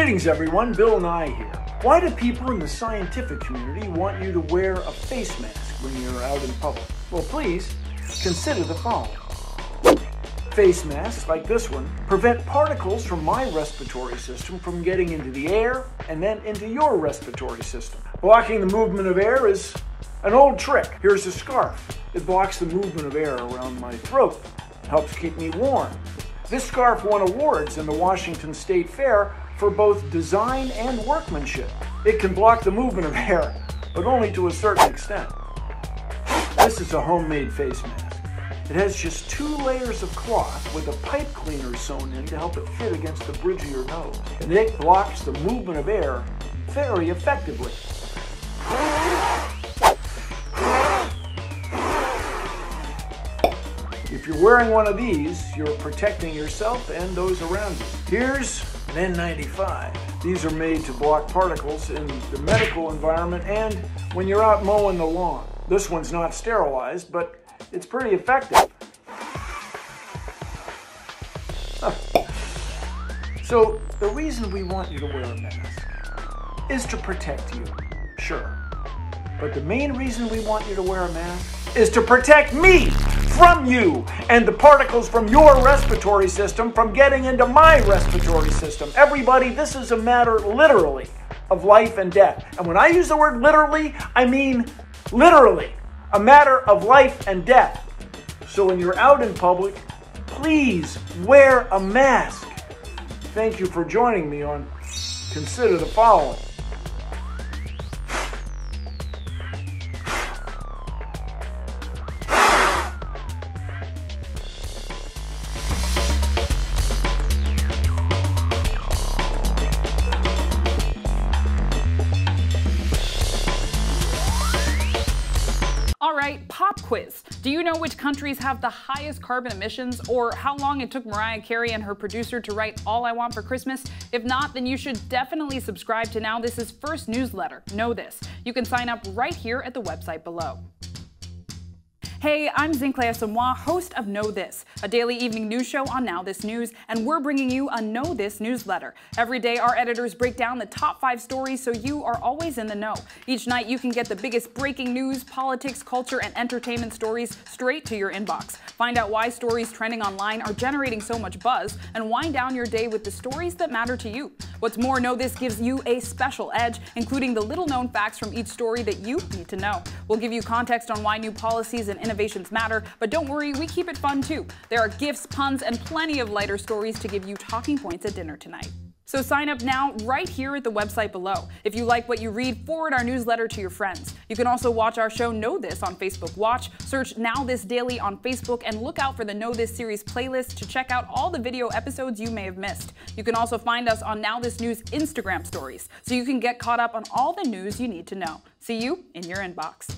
Greetings, everyone. Bill Nye here. Why do people in the scientific community want you to wear a face mask when you're out in public? Well, please consider the following. Face masks, like this one, prevent particles from my respiratory system from getting into the air and then into your respiratory system. Blocking the movement of air is an old trick. Here's a scarf. It blocks the movement of air around my throat, helps keep me warm. This scarf won awards in the Washington State Fair for both design and workmanship. It can block the movement of air, but only to a certain extent. This is a homemade face mask. It has just two layers of cloth with a pipe cleaner sewn in to help it fit against the bridge of your nose. And it blocks the movement of air very effectively. You're wearing one of these, you're protecting yourself and those around you. Here's an N95. These are made to block particles in the medical environment and when you're out mowing the lawn. This one's not sterilized, but it's pretty effective. So, the reason we want you to wear a mask is to protect you, sure. But the main reason we want you to wear a mask is to protect me from you and the particles from your respiratory system from getting into my respiratory system. Everybody, this is a matter literally of life and death. And when I use the word literally, I mean literally a matter of life and death. So when you're out in public, please wear a mask. Thank you for joining me on Consider the Following. All right, pop quiz. Do you know which countries have the highest carbon emissions or how long it took Mariah Carey and her producer to write All I Want for Christmas? If not, then you should definitely subscribe to Now This's first newsletter, Know This. You can sign up right here at the website below. Hey, I'm Zinhle Essamuah, host of Know This, a daily evening news show on Now This News, and we're bringing you a Know This newsletter. Every day, our editors break down the top five stories so you are always in the know. Each night, you can get the biggest breaking news, politics, culture, and entertainment stories straight to your inbox. Find out why stories trending online are generating so much buzz, and wind down your day with the stories that matter to you. What's more, Know This gives you a special edge, including the little known facts from each story that you need to know. We'll give you context on why new policies and innovations matter, but don't worry, we keep it fun too. There are gifts, puns, and plenty of lighter stories to give you talking points at dinner tonight. So sign up now right here at the website below. If you like what you read, forward our newsletter to your friends. You can also watch our show Know This on Facebook Watch, search Now This Daily on Facebook, and look out for the Know This series playlist to check out all the video episodes you may have missed. You can also find us on Now This News Instagram stories, so you can get caught up on all the news you need to know. See you in your inbox.